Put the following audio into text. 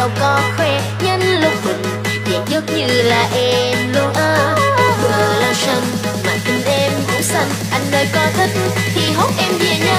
đâu có khoe, nhân lúc mình Dạy dứt như là em luôn. À, Ơ Bờ là sân, mà tình em cũng xanh Anh ơi có thích thì hốt em về nhà.